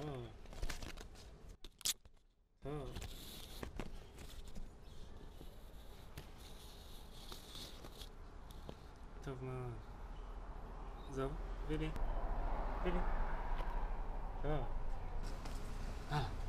Huh. Huh. Toma. Zo, Willy. Willy. Ah.